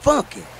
funky.